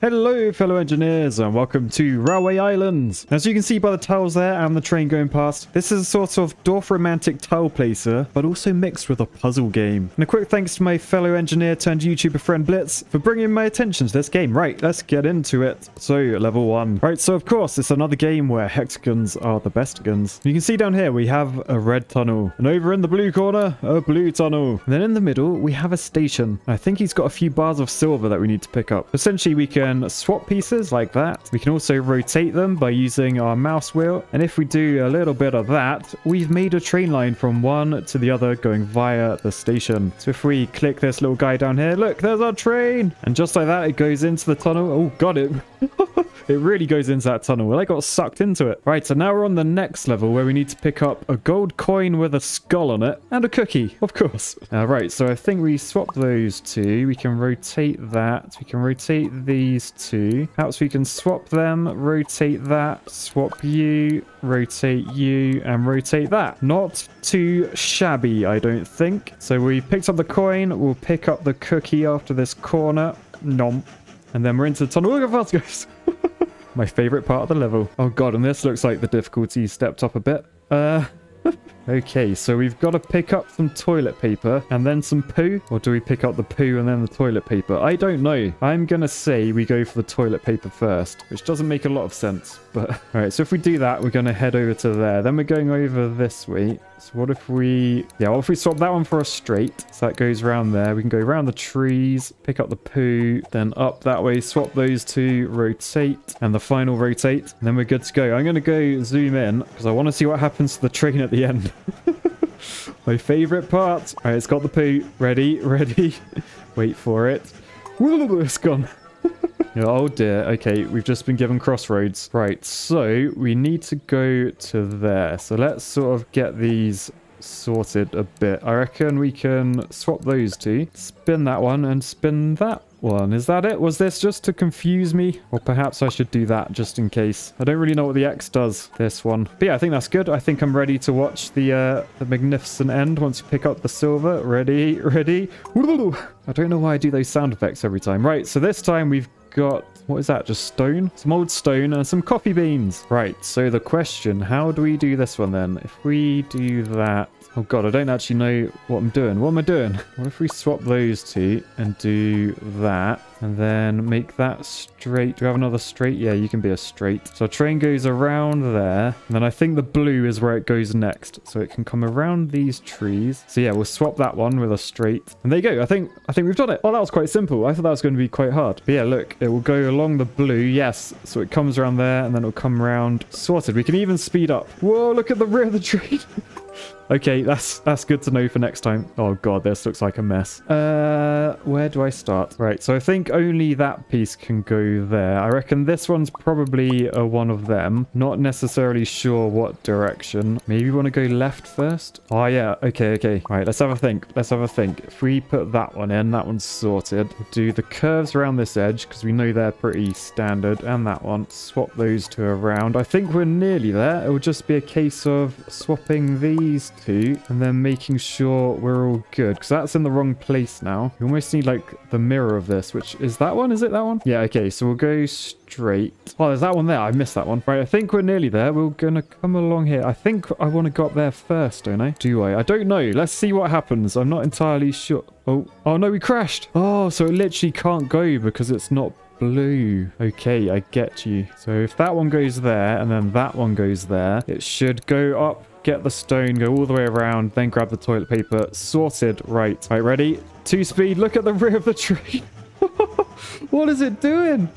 Hello fellow engineers and welcome to Railway Islands. As you can see by the tiles there and the train going past, this is a sort of Dorfromantik tile placer, but also mixed with a puzzle game. And a quick thanks to my fellow engineer turned YouTuber friend Blitz for bringing my attention to this game. Right, let's get into it. So, level one. Right, so of course, it's another game where hexagons are the bestagons. You can see down here we have a red tunnel. And over in the blue corner, a blue tunnel. And then in the middle, we have a station. I think he's got a few bars of silver that we need to pick up. Essentially, we can swap pieces like that. We can also rotate them by using our mouse wheel. And if we do a little bit of that, we've made a train line from one to the other going via the station. So if we click this little guy down here, look, there's our train. And just like that, it goes into the tunnel. Oh, got it. it really goes into that tunnel. Well, I got sucked into it. Right, so now we're on the next level where we need to pick up a gold coin with a skull on it and a cookie, of course. All right, so I think we swap those two. We can rotate that. We can rotate these two. Perhaps we can swap them, rotate that, swap you, rotate you, and rotate that. Not too shabby, I don't think. So we picked up the coin. We'll pick up the cookie after this corner. Nom. And then we're into the tunnel. Look how fast goes. My favorite part of the level. Oh god, and this looks like the difficulty stepped up a bit. Uh, Okay, so we've got to pick up some toilet paper and then some poo. Or do we pick up the poo and then the toilet paper? I don't know. I'm going to say we go for the toilet paper first, which doesn't make a lot of sense. But, all right, so if we do that, we're going to head over to there. Then we're going over this way. So what if we... Yeah, what if we swap that one for a straight? So that goes around there. We can go around the trees, pick up the poo, then up that way, swap those two, rotate, and the final rotate. And then we're good to go. I'm going to go zoom in because I want to see what happens to the train at the end. My favorite part. All right, it's got the poo. Ready, ready. Wait for it. It's gone. oh dear. Okay, we've just been given crossroads. Right, so we need to go to there. So let's sort of get these sorted a bit. I reckon we can swap those two. Spin that one and spin that one. Is that it? Was this just to confuse me? Or perhaps I should do that just in case. I don't really know what the X does, this one. But yeah, I think that's good. I think I'm ready to watch the, uh, the magnificent end once you pick up the silver. Ready, ready. I don't know why I do those sound effects every time. Right, so this time we've got what is that just stone? Some old stone and some coffee beans. Right so the question how do we do this one then? If we do that Oh god, I don't actually know what I'm doing. What am I doing? What if we swap those two and do that? And then make that straight. Do we have another straight? Yeah, you can be a straight. So train goes around there. And then I think the blue is where it goes next. So it can come around these trees. So yeah, we'll swap that one with a straight. And there you go. I think I think we've done it. Oh, that was quite simple. I thought that was going to be quite hard. But yeah, look, it will go along the blue. Yes. So it comes around there and then it'll come around. Sorted. We can even speed up. Whoa, look at the rear of the train. Okay, that's that's good to know for next time. Oh god, this looks like a mess. Uh, where do I start? Right, so I think only that piece can go there. I reckon this one's probably a one of them. Not necessarily sure what direction. Maybe we want to go left first? Oh yeah, okay, okay. Right, let's have a think. Let's have a think. If we put that one in, that one's sorted. We'll do the curves around this edge because we know they're pretty standard. And that one. Swap those two around. I think we're nearly there. It will just be a case of swapping these and then making sure we're all good because that's in the wrong place now. We almost need like the mirror of this, which is that one? Is it that one? Yeah, okay. So we'll go straight. Oh, there's that one there. I missed that one. Right, I think we're nearly there. We're going to come along here. I think I want to go up there first, don't I? Do I? I don't know. Let's see what happens. I'm not entirely sure. Oh, oh no, we crashed. Oh, so it literally can't go because it's not blue. Okay, I get you. So if that one goes there and then that one goes there, it should go up get the stone, go all the way around, then grab the toilet paper. Sorted. Right. Right, ready? Two speed. Look at the rear of the train. what is it doing?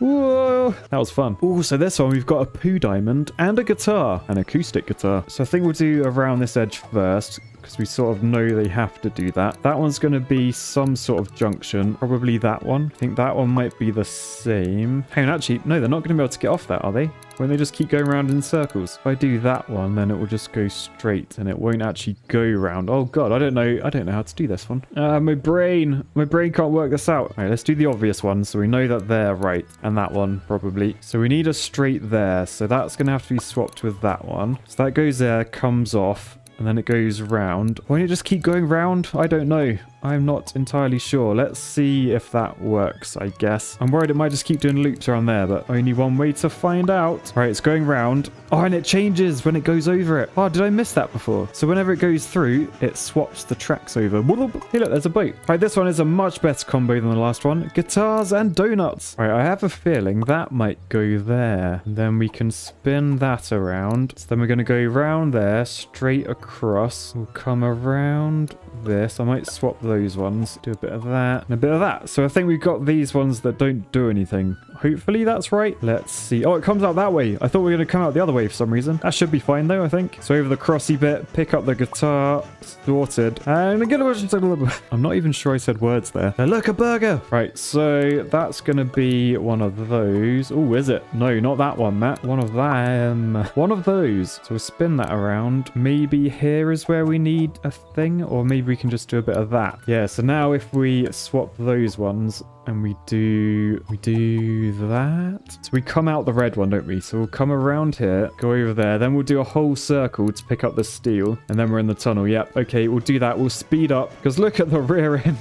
Whoa, that was fun. Oh, so this one we've got a poo diamond and a guitar, an acoustic guitar. So I think we'll do around this edge first because we sort of know they have to do that. That one's going to be some sort of junction, probably that one. I think that one might be the same. Hang on, actually, no, they're not going to be able to get off that, are they? When they just keep going around in circles. If I do that one, then it will just go straight and it won't actually go around. Oh god, I don't know. I don't know how to do this one. Uh, my brain. My brain can't work this out. All right, let's do the obvious one. So we know that they're right. And that one, probably. So we need a straight there. So that's going to have to be swapped with that one. So that goes there, comes off and then it goes round. Why don't it just keep going round? I don't know. I'm not entirely sure. Let's see if that works, I guess. I'm worried it might just keep doing loops around there, but only one way to find out. All right, it's going round. Oh, and it changes when it goes over it. Oh, did I miss that before? So whenever it goes through, it swaps the tracks over. Hey, look, there's a boat. All right, this one is a much better combo than the last one. Guitars and donuts. All right, I have a feeling that might go there. And then we can spin that around. So then we're going to go round there, straight across. We'll come around this. I might swap those ones. Do a bit of that and a bit of that. So I think we've got these ones that don't do anything. Hopefully that's right. Let's see. Oh, it comes out that way. I thought we were going to come out the other way for some reason. That should be fine though, I think. So over the crossy bit, pick up the guitar, sorted. And again, I'm not even sure I said words there. Now, look, a burger. Right, so that's going to be one of those. Oh, is it? No, not that one, Matt. One of them. One of those. So we'll spin that around. Maybe here is where we need a thing, or maybe we can just do a bit of that. Yeah, so now if we swap those ones, and we do we do that. So we come out the red one don't we? So we'll come around here go over there. Then we'll do a whole circle to pick up the steel. And then we're in the tunnel. Yep. Okay we'll do that. We'll speed up. Because look at the rear end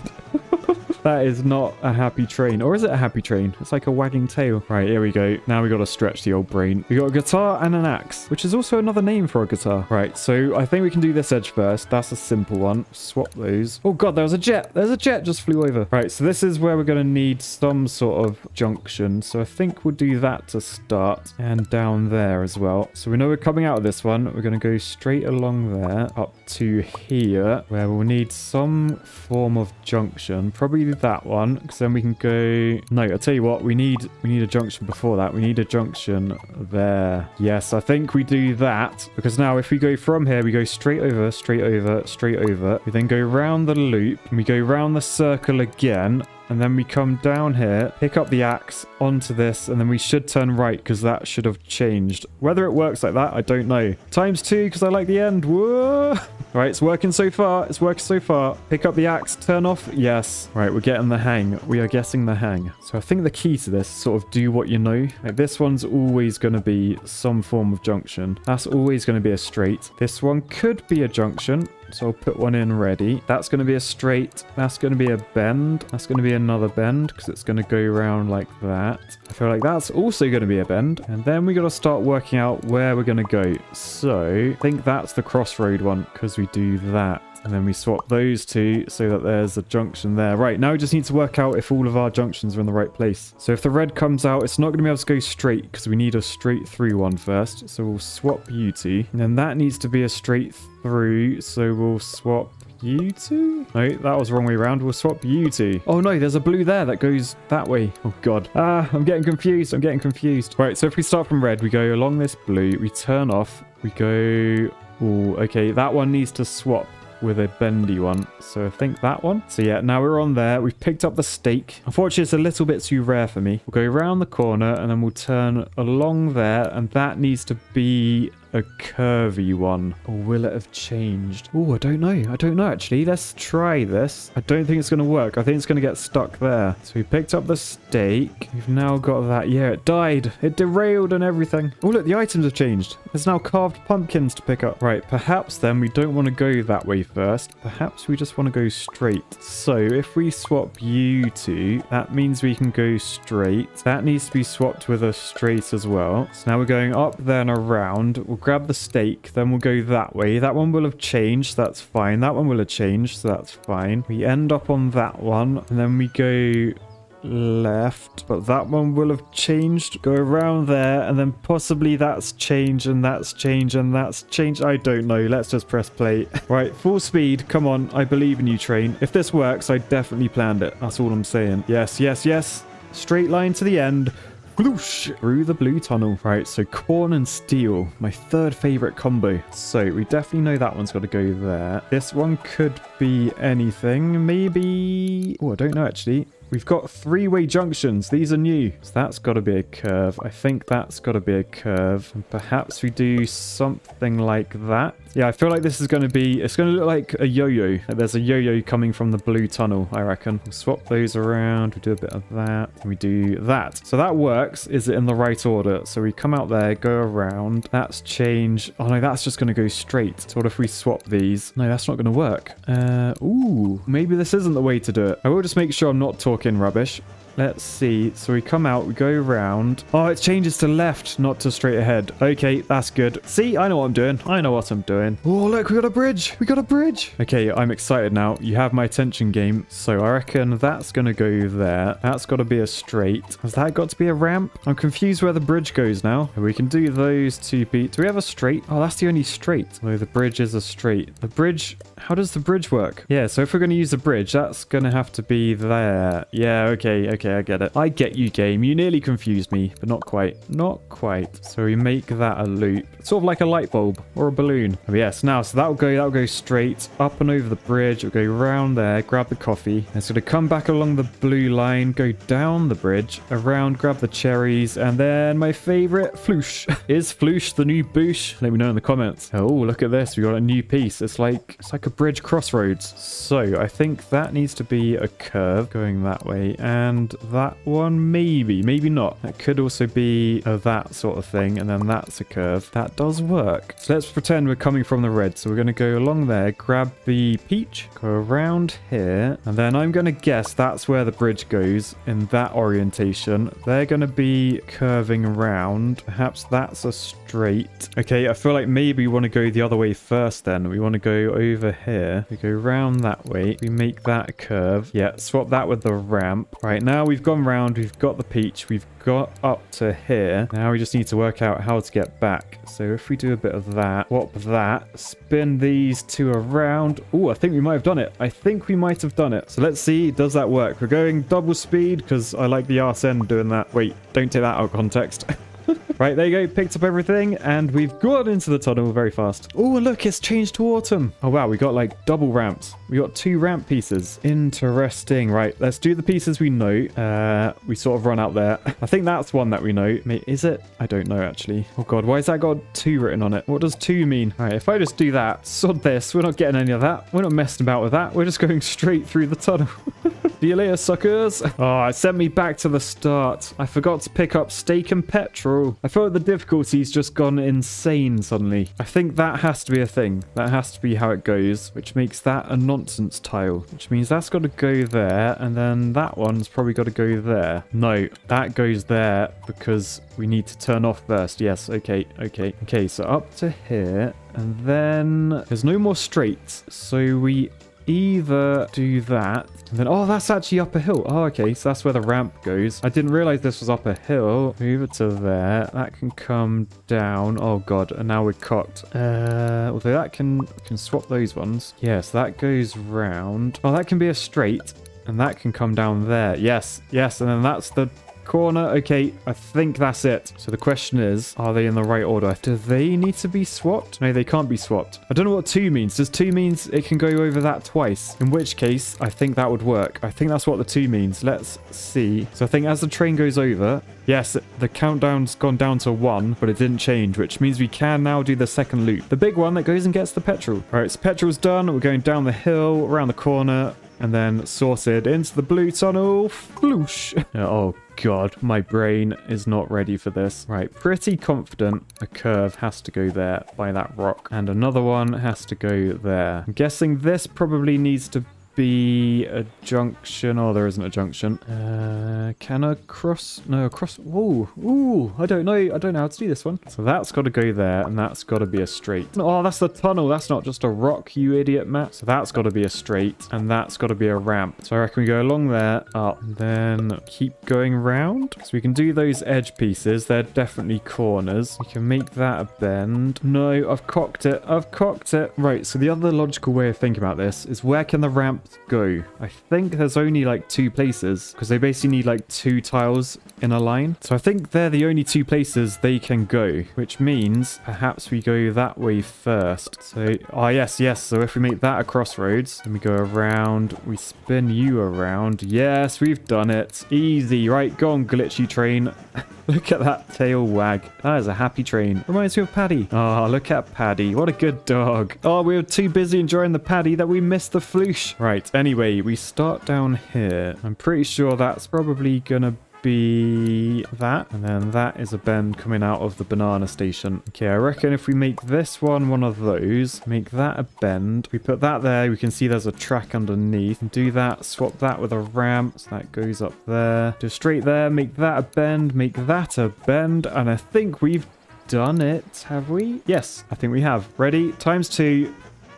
That is not a happy train. Or is it a happy train? It's like a wagging tail. Right, here we go. Now we got to stretch the old brain. We got a guitar and an axe, which is also another name for a guitar. Right, so I think we can do this edge first. That's a simple one. Swap those. Oh god, there was a jet. There's a jet just flew over. Right, so this is where we're going to need some sort of junction. So I think we'll do that to start and down there as well. So we know we're coming out of this one. We're going to go straight along there up to here where we'll need some form of junction. Probably that one because then we can go no i'll tell you what we need we need a junction before that. We need a junction there. Yes i think we do that because now if we go from here we go straight over straight over straight over. We then go around the loop and we go around the circle again and then we come down here, pick up the axe onto this, and then we should turn right because that should have changed. Whether it works like that, I don't know. Times two because I like the end. Whoa! Right, it's working so far. It's working so far. Pick up the axe, turn off. Yes. Right, we're getting the hang. We are getting the hang. So I think the key to this sort of do what you know. Like this one's always going to be some form of junction. That's always going to be a straight. This one could be a junction. So I'll put one in ready. That's going to be a straight. That's going to be a bend. That's going to be another bend because it's going to go around like that. I feel like that's also going to be a bend. And then we got to start working out where we're going to go. So I think that's the crossroad one because we do that. And then we swap those two so that there's a junction there. Right, now we just need to work out if all of our junctions are in the right place. So if the red comes out, it's not going to be able to go straight because we need a straight through one first. So we'll swap you two. And then that needs to be a straight through. So we'll swap you two? No, that was the wrong way around. We'll swap you two. Oh no, there's a blue there that goes that way. Oh god. Ah, I'm getting confused. I'm getting confused. Right, so if we start from red, we go along this blue. We turn off. We go... Oh, okay. That one needs to swap with a bendy one. So I think that one. So yeah, now we're on there. We've picked up the stake. Unfortunately, it's a little bit too rare for me. We'll go around the corner and then we'll turn along there. And that needs to be a curvy one. Or will it have changed? Oh, I don't know. I don't know, actually. Let's try this. I don't think it's going to work. I think it's going to get stuck there. So we picked up the stake. We've now got that. Yeah, it died. It derailed and everything. Oh, look, the items have changed. There's now carved pumpkins to pick up. Right, perhaps then we don't want to go that way first. Perhaps we just want to go straight. So if we swap you two, that means we can go straight. That needs to be swapped with a straight as well. So now we're going up, then around. We'll grab the stake, then we'll go that way. That one will have changed, that's fine. That one will have changed, so that's fine. We end up on that one, and then we go left but that one will have changed go around there and then possibly that's changed and that's changed and that's changed i don't know let's just press play right full speed come on i believe in you train if this works i definitely planned it that's all i'm saying yes yes yes straight line to the end Whoosh, through the blue tunnel. Right, so corn and steel, my third favorite combo. So we definitely know that one's got to go there. This one could be anything. Maybe... Oh, I don't know actually. We've got three-way junctions. These are new. So that's got to be a curve. I think that's got to be a curve. And perhaps we do something like that. Yeah, I feel like this is going to be... It's going to look like a yo-yo. There's a yo-yo coming from the blue tunnel, I reckon. We'll swap those around. We do a bit of that. We do that. So that works. Is it in the right order? So we come out there, go around. That's change. Oh, no, that's just going to go straight. So what if we swap these? No, that's not going to work. Uh, ooh, maybe this isn't the way to do it. I will just make sure I'm not talking rubbish. Let's see. So we come out, we go around. Oh, it changes to left, not to straight ahead. Okay, that's good. See, I know what I'm doing. I know what I'm doing. Oh, look, we got a bridge. We got a bridge. Okay, I'm excited now. You have my attention game. So I reckon that's going to go there. That's got to be a straight. Has that got to be a ramp? I'm confused where the bridge goes now. We can do those two beat. Do we have a straight? Oh, that's the only straight. Oh, the bridge is a straight. The bridge... How does the bridge work? Yeah, so if we're going to use the bridge, that's going to have to be there. Yeah, okay, okay okay, I get it. I get you, game. You nearly confused me, but not quite. Not quite. So we make that a loop. Sort of like a light bulb or a balloon. Oh, yes, now, so that'll go, that'll go straight up and over the bridge. It'll go round there, grab the coffee. It's going to come back along the blue line, go down the bridge, around, grab the cherries, and then my favorite, floosh. Is floosh the new boosh? Let me know in the comments. Oh, look at this. We got a new piece. It's like, it's like a bridge crossroads. So I think that needs to be a curve going that way. And that one, maybe, maybe not. That could also be a that sort of thing, and then that's a curve. That does work. So let's pretend we're coming from the red. So we're going to go along there, grab the peach, go around here, and then I'm going to guess that's where the bridge goes in that orientation. They're going to be curving around. Perhaps that's a straight. Okay, I feel like maybe we want to go the other way first then. We want to go over here. We go round that way. We make that curve. Yeah, swap that with the ramp. Right, now we've gone round. We've got the peach. We've got up to here. Now we just need to work out how to get back. So if we do a bit of that, swap that, spin these two around. Oh, I think we might have done it. I think we might have done it. So let's see, does that work? We're going double speed because I like the Arsene doing that. Wait, don't take that out of context. right, there you go. Picked up everything, and we've got into the tunnel very fast. Oh, look, it's changed to autumn. Oh, wow, we got like double ramps. We got two ramp pieces. Interesting. Right, let's do the pieces we know. Uh, we sort of run out there. I think that's one that we know. Is it? I don't know, actually. Oh, God, why has that got two written on it? What does two mean? All right, if I just do that, sod this. We're not getting any of that. We're not messing about with that. We're just going straight through the tunnel. See you later, suckers. Oh, it sent me back to the start. I forgot to pick up steak and petrol. I feel like the difficulty's just gone insane suddenly. I think that has to be a thing. That has to be how it goes, which makes that a nonsense tile, which means that's got to go there, and then that one's probably got to go there. No, that goes there because we need to turn off first. Yes, okay, okay. Okay, so up to here, and then there's no more straights, so we either do that and then oh that's actually up a hill. Oh okay so that's where the ramp goes. I didn't realize this was up a hill. Move it to there. That can come down. Oh god and now we're cocked. Uh although that can can swap those ones. Yes yeah, so that goes round. Oh that can be a straight and that can come down there. Yes yes and then that's the corner. Okay, I think that's it. So the question is, are they in the right order? Do they need to be swapped? No, they can't be swapped. I don't know what two means. Does two means it can go over that twice? In which case, I think that would work. I think that's what the two means. Let's see. So I think as the train goes over, Yes, the countdown's gone down to one, but it didn't change, which means we can now do the second loop. The big one that goes and gets the petrol. All right, so petrol's done. We're going down the hill, around the corner, and then sorted into the blue tunnel. Floosh. oh, God, my brain is not ready for this. Right, pretty confident a curve has to go there by that rock. And another one has to go there. I'm guessing this probably needs to be a junction. Oh, there isn't a junction. Uh, can I cross? No, cross. Ooh, ooh, I don't know. I don't know how to do this one. So that's got to go there, and that's got to be a straight. Oh, that's the tunnel. That's not just a rock, you idiot, Matt. So that's got to be a straight, and that's got to be a ramp. So I reckon we go along there, up, then keep going round. So we can do those edge pieces. They're definitely corners. We can make that a bend. No, I've cocked it. I've cocked it. Right, so the other logical way of thinking about this is where can the ramp go? I think there's only like two places because they basically need like two tiles in a line. So I think they're the only two places they can go, which means perhaps we go that way first. So, oh yes, yes. So if we make that a crossroads, then we go around, we spin you around. Yes, we've done it. Easy. Right, go on, glitchy train. look at that tail wag. That is a happy train. Reminds me of Paddy. Oh, look at Paddy. What a good dog. Oh, we were too busy enjoying the Paddy that we missed the floosh. Right, anyway, we start down here. I'm pretty sure that's probably gonna be that. And then that is a bend coming out of the banana station. Okay, I reckon if we make this one one of those, make that a bend. We put that there, we can see there's a track underneath. Do that, swap that with a ramp. So that goes up there. Do straight there, make that a bend, make that a bend. And I think we've done it, have we? Yes, I think we have. Ready? Times two.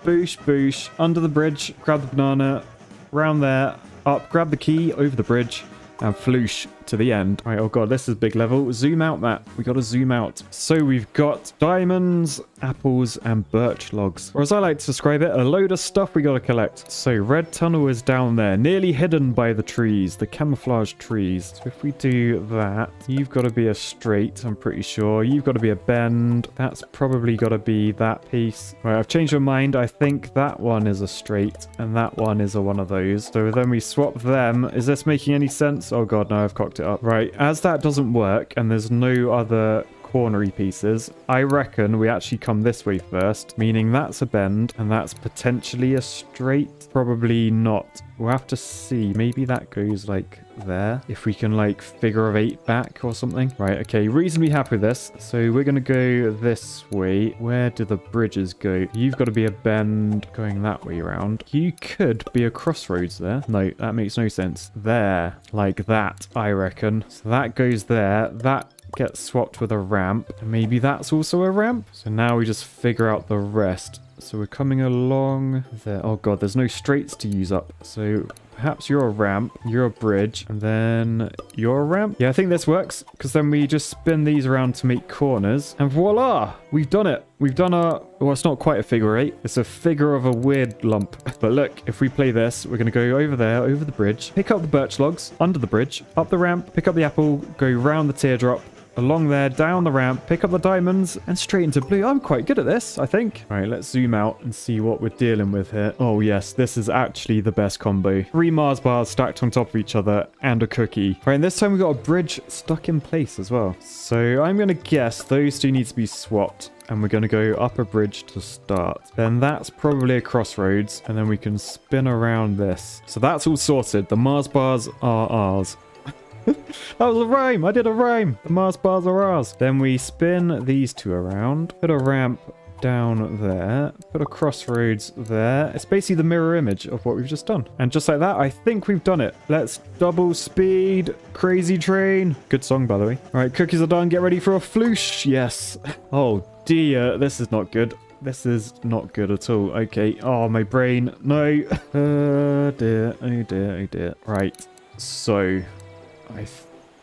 Boosh, boosh. Under the bridge, grab the banana. Round there, up, grab the key, over the bridge and floosh to the end. Right, oh god, this is big level. Zoom out, Matt. We gotta zoom out. So we've got diamonds, apples, and birch logs. Or as I like to describe it, a load of stuff we gotta collect. So red tunnel is down there, nearly hidden by the trees, the camouflage trees. So if we do that, you've got to be a straight, I'm pretty sure. You've got to be a bend. That's probably got to be that piece. Right, I've changed my mind. I think that one is a straight, and that one is a one of those. So then we swap them. Is this making any sense? Oh god, no, I've cocked it up. Right, as that doesn't work, and there's no other cornery pieces. I reckon we actually come this way first, meaning that's a bend and that's potentially a straight. Probably not. We'll have to see. Maybe that goes like there. If we can like figure of eight back or something. Right, okay. Reasonably happy with this. So we're going to go this way. Where do the bridges go? You've got to be a bend going that way around. You could be a crossroads there. No, that makes no sense. There. Like that, I reckon. So that goes there. That gets swapped with a ramp. Maybe that's also a ramp. So now we just figure out the rest. So we're coming along there. Oh god, there's no straights to use up. So perhaps you're a ramp, you're a bridge, and then you're a ramp. Yeah, I think this works because then we just spin these around to make corners and voila, we've done it. We've done a, well, it's not quite a figure eight. It's a figure of a weird lump. But look, if we play this, we're going to go over there, over the bridge, pick up the birch logs, under the bridge, up the ramp, pick up the apple, go round the teardrop, along there, down the ramp, pick up the diamonds, and straight into blue. I'm quite good at this, I think. All right, let's zoom out and see what we're dealing with here. Oh, yes, this is actually the best combo. Three Mars bars stacked on top of each other and a cookie. All right, and this time we've got a bridge stuck in place as well. So I'm going to guess those two need to be swapped and we're going to go up a bridge to start. Then that's probably a crossroads, and then we can spin around this. So that's all sorted. The Mars bars are ours. that was a rhyme. I did a rhyme. The Mars bars are ours. Then we spin these two around. Put a ramp down there. Put a crossroads there. It's basically the mirror image of what we've just done. And just like that, I think we've done it. Let's double speed. Crazy train. Good song, by the way. All right, cookies are done. Get ready for a floosh. Yes. Oh, dear. This is not good. This is not good at all. Okay. Oh, my brain. No. Oh, dear. Oh, dear. Oh, dear. Right. So, I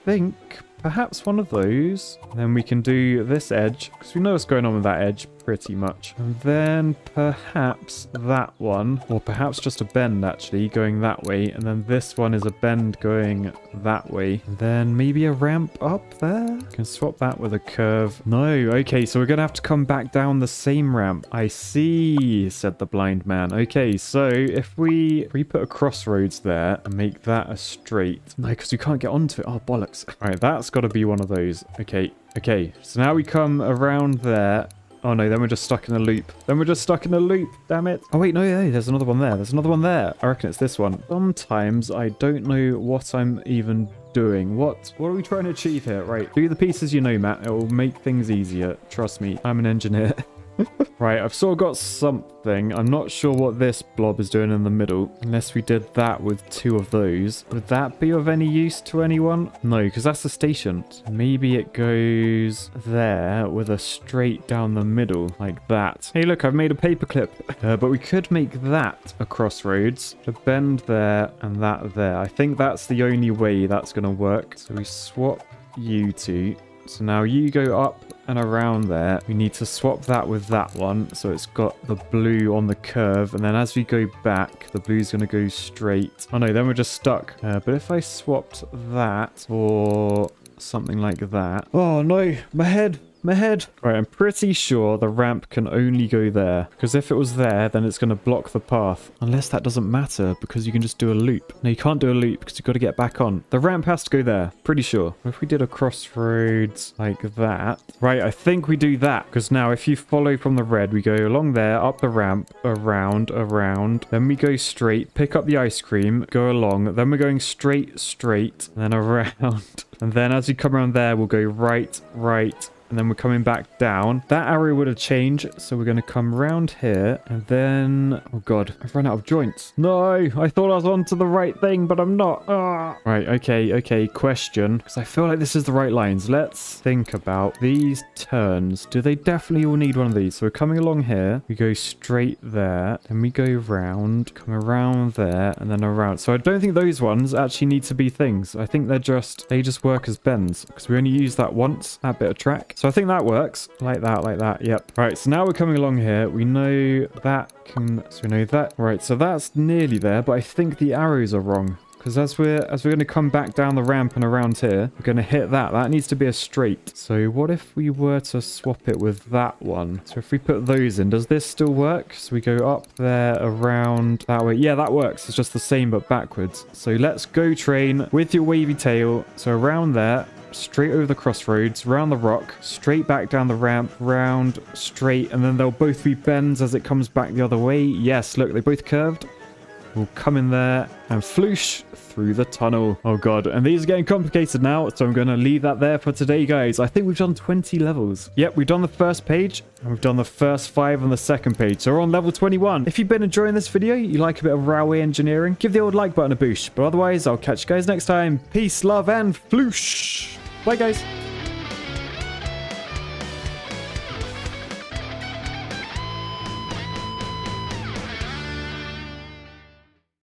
think perhaps one of those. Then we can do this edge, because we know what's going on with that edge pretty much. And then perhaps that one, or perhaps just a bend actually, going that way. And then this one is a bend going that way. And then maybe a ramp up there? Can swap that with a curve. No, okay, so we're going to have to come back down the same ramp. I see, said the blind man. Okay, so if we, if we put a crossroads there and make that a straight. No, because you can't get onto it. Oh, bollocks. All right, that's got to be one of those. Okay, okay. So now we come around there Oh no, then we're just stuck in a loop. Then we're just stuck in a loop, damn it. Oh wait, no, yeah, there's another one there. There's another one there. I reckon it's this one. Sometimes I don't know what I'm even doing. What what are we trying to achieve here? Right, do the pieces you know, Matt. It will make things easier. Trust me, I'm an engineer. right, I've sort of got something. I'm not sure what this blob is doing in the middle. Unless we did that with two of those. Would that be of any use to anyone? No, because that's the station. Maybe it goes there with a straight down the middle like that. Hey, look, I've made a paperclip. Uh, but we could make that a crossroads. A bend there and that there. I think that's the only way that's going to work. So we swap you two. So now you go up and around there. We need to swap that with that one. So it's got the blue on the curve. And then as we go back, the blue's going to go straight. Oh no, then we're just stuck. Uh, but if I swapped that for something like that. Oh no, my head my head. Right, I'm pretty sure the ramp can only go there. Because if it was there, then it's going to block the path. Unless that doesn't matter, because you can just do a loop. No, you can't do a loop, because you've got to get back on. The ramp has to go there. Pretty sure. If we did a crossroads like that. Right, I think we do that. Because now, if you follow from the red, we go along there, up the ramp, around, around. Then we go straight, pick up the ice cream, go along. Then we're going straight, straight, and then around. And then as we come around there, we'll go right, right, and then we're coming back down. That arrow would have changed, so we're going to come round here, and then... Oh god, I've run out of joints. No, I thought I was onto the right thing, but I'm not. Ah. Right, okay, okay, question, because I feel like this is the right lines. Let's think about these turns. Do they definitely all need one of these? So we're coming along here, we go straight there, then we go round, come around there, and then around. So I don't think those ones actually need to be things. I think they're just, they just work as bends, because we only use that once, that bit of track. So I think that works. Like that, like that. Yep. Right, so now we're coming along here. We know that can... So we know that. Right, so that's nearly there, but I think the arrows are wrong. Because as we're as we're going to come back down the ramp and around here, we're going to hit that. That needs to be a straight. So what if we were to swap it with that one? So if we put those in, does this still work? So we go up there, around that way. Yeah, that works. It's just the same but backwards. So let's go train with your wavy tail. So around there, straight over the crossroads, round the rock, straight back down the ramp, round, straight, and then they'll both be bends as it comes back the other way. Yes, look, they both curved. We'll come in there and floosh through the tunnel. Oh god, and these are getting complicated now, so I'm going to leave that there for today, guys. I think we've done 20 levels. Yep, we've done the first page, and we've done the first five on the second page, so we're on level 21. If you've been enjoying this video, you like a bit of railway engineering, give the old like button a boost. But otherwise, I'll catch you guys next time. Peace, love, and floosh! Bye, guys.